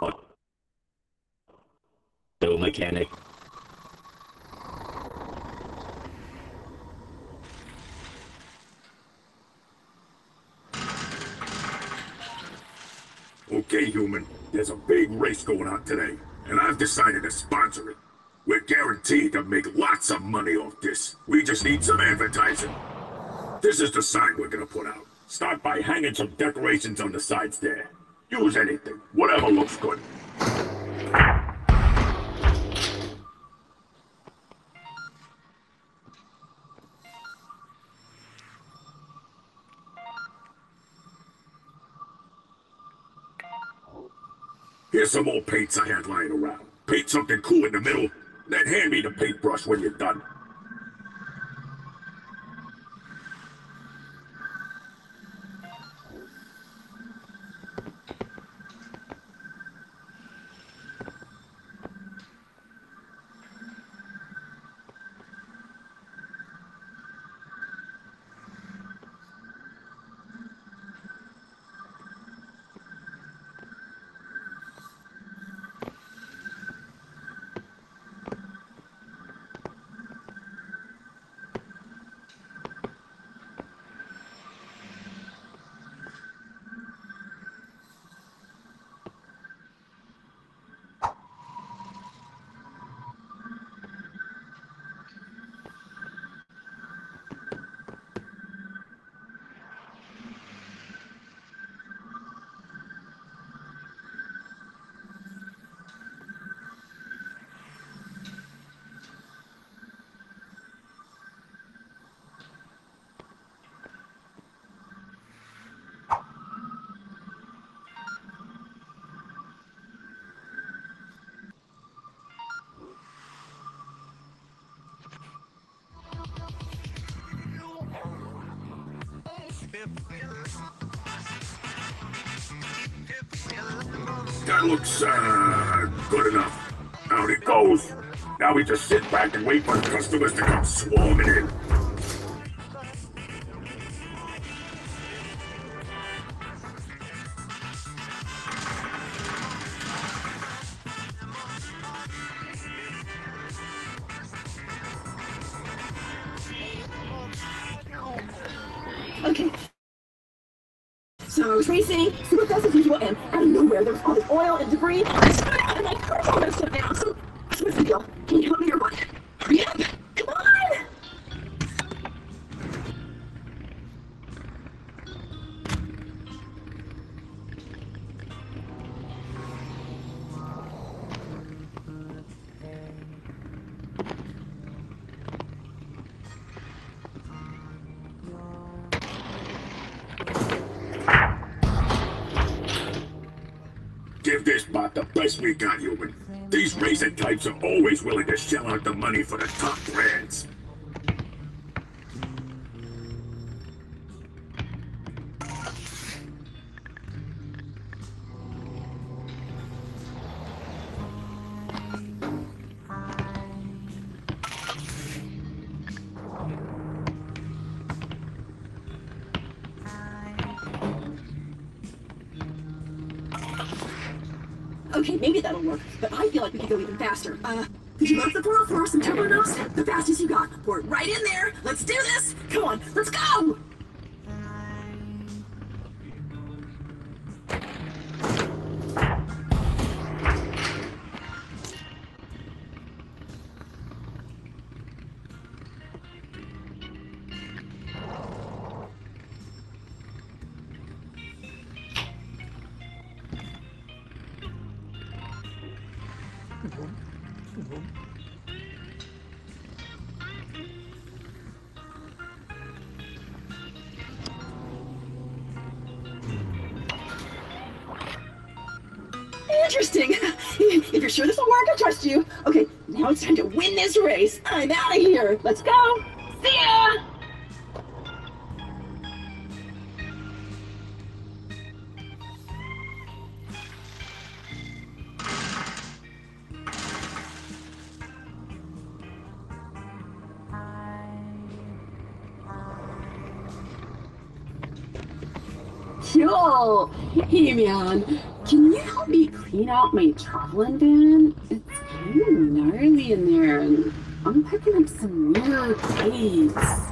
Auto mechanic. Okay, human. There's a big race going on today, and I've decided to sponsor it. We're guaranteed to make lots of money off this. We just need some advertising. This is the sign we're gonna put out. Start by hanging some decorations on the sides there. Use anything, whatever looks good. Here's some old paints I had lying around. Paint something cool in the middle, then hand me the paintbrush when you're done. That looks, uh, good enough. Out it goes. Now we just sit back and wait for the customers to come swarming in. I super fast as usual, and out of nowhere there was all this oil and debris. I stood out and my car almost went down. So The best we got, human. These racing types are always willing to shell out the money for the top brands. Okay, maybe that'll work, but I feel like we could go even faster. Uh, could you lock the portal for us and turbo nose? The fastest you got. Pour it right in there. Let's do this. Come on, let's go! Interesting. if you're sure this will work, I trust you. Okay, now it's time to win this race. I'm out of here. Let's go. See ya! Yo, hey man, me clean out my traveling van. It's kind of gnarly in there, and I'm picking up some weird vibes.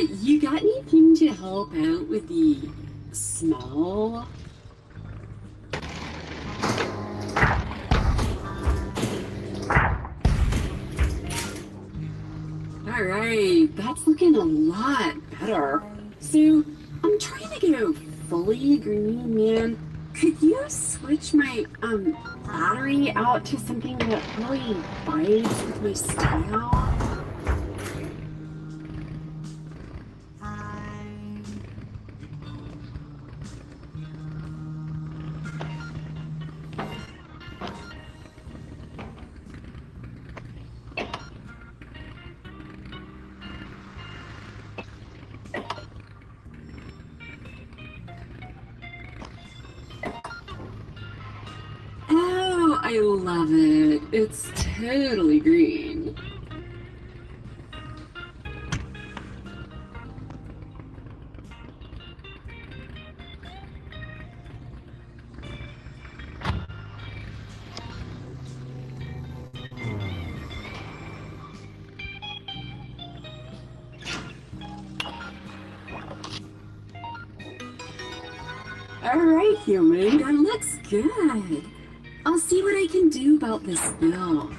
You got anything to help out with the smell? Alright, that's looking a lot better. So, I'm trying to go fully green, man. Could you switch my um battery out to something that really vibes with my style? I love it. It's totally green. All right, human, that looks good. See what I can do about this bill.